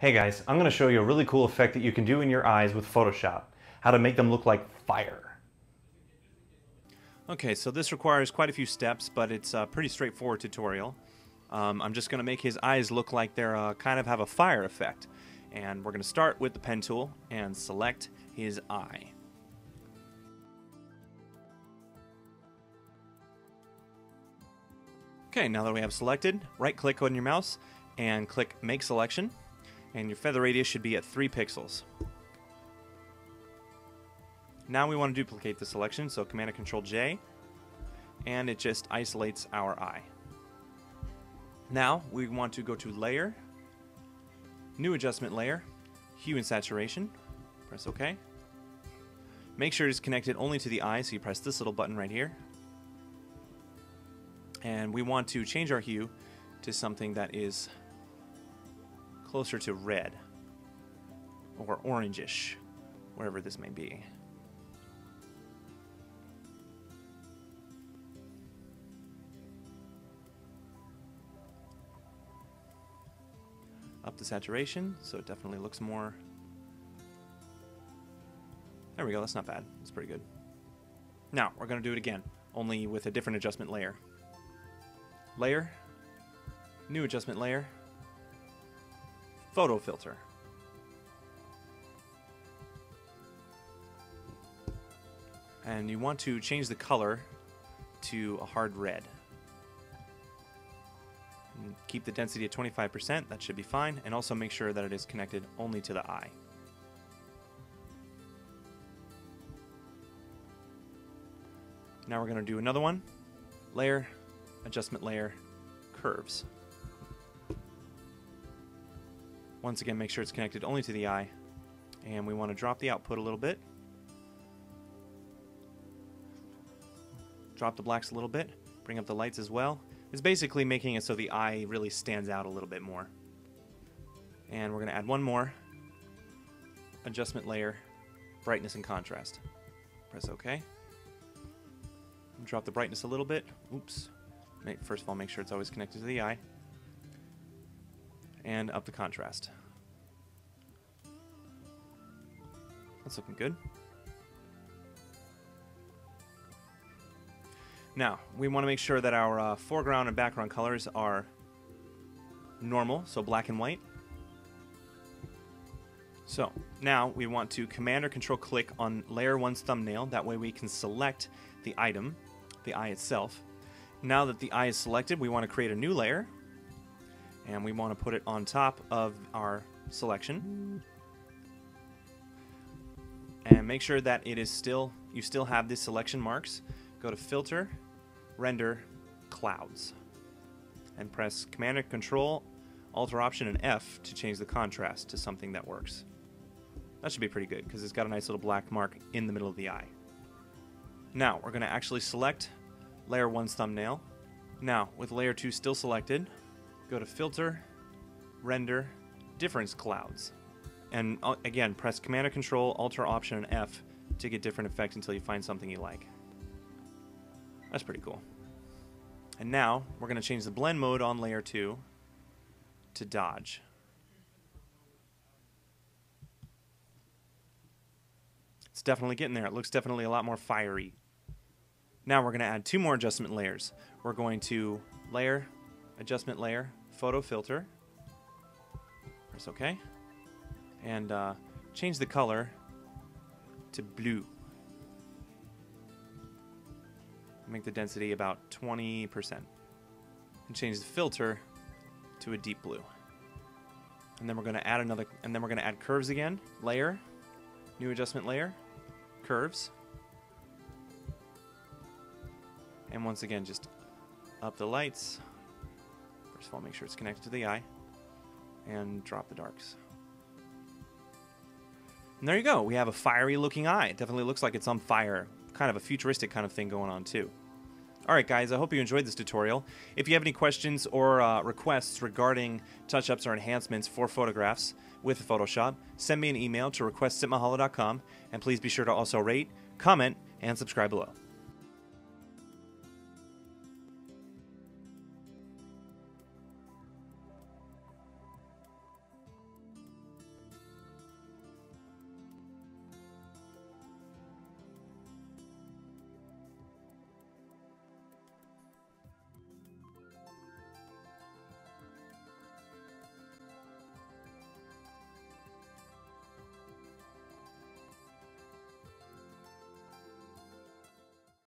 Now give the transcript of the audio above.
Hey guys, I'm going to show you a really cool effect that you can do in your eyes with Photoshop. How to make them look like fire. Okay, so this requires quite a few steps, but it's a pretty straightforward tutorial. Um, I'm just going to make his eyes look like they're uh, kind of have a fire effect. And we're going to start with the pen tool and select his eye. Okay, now that we have selected, right click on your mouse and click Make Selection and your feather radius should be at 3 pixels. Now we want to duplicate the selection, so Command and Control J, and it just isolates our eye. Now we want to go to Layer, New Adjustment Layer, Hue and Saturation, press OK. Make sure it's connected only to the eye, so you press this little button right here. And we want to change our hue to something that is closer to red or orangish, wherever this may be. Up the saturation, so it definitely looks more... There we go, that's not bad. It's pretty good. Now, we're going to do it again, only with a different adjustment layer. Layer, new adjustment layer, photo filter. And you want to change the color to a hard red. And keep the density at 25%, that should be fine, and also make sure that it is connected only to the eye. Now we're going to do another one. Layer, adjustment layer, curves. Once again, make sure it's connected only to the eye. And we want to drop the output a little bit. Drop the blacks a little bit. Bring up the lights as well. It's basically making it so the eye really stands out a little bit more. And we're going to add one more. Adjustment layer, brightness and contrast. Press OK. Drop the brightness a little bit. Oops. First of all, make sure it's always connected to the eye and up the contrast. That's looking good. Now, we want to make sure that our uh, foreground and background colors are normal, so black and white. So, now we want to Command or Control click on Layer 1's thumbnail. That way we can select the item, the eye itself. Now that the eye is selected, we want to create a new layer and we want to put it on top of our selection. And make sure that it is still you still have the selection marks. Go to filter render clouds. And press command and control Alt option and F to change the contrast to something that works. That should be pretty good because it's got a nice little black mark in the middle of the eye. Now we're going to actually select layer 1's thumbnail. Now with layer 2 still selected go to Filter, Render, Difference Clouds. And uh, again, press Command or Control, Alt Option, and F to get different effects until you find something you like. That's pretty cool. And now, we're going to change the blend mode on layer 2 to dodge. It's definitely getting there. It looks definitely a lot more fiery. Now we're going to add two more adjustment layers. We're going to layer, adjustment layer, photo filter. Press OK. And uh, change the color to blue. Make the density about 20%. And change the filter to a deep blue. And then we're going to add another, and then we're going to add curves again. Layer, new adjustment layer, curves. And once again, just up the lights, First of all, make sure it's connected to the eye. And drop the darks. And there you go. We have a fiery looking eye. It definitely looks like it's on fire. Kind of a futuristic kind of thing going on too. Alright guys, I hope you enjoyed this tutorial. If you have any questions or uh, requests regarding touch-ups or enhancements for photographs with Photoshop, send me an email to request and please be sure to also rate, comment, and subscribe below.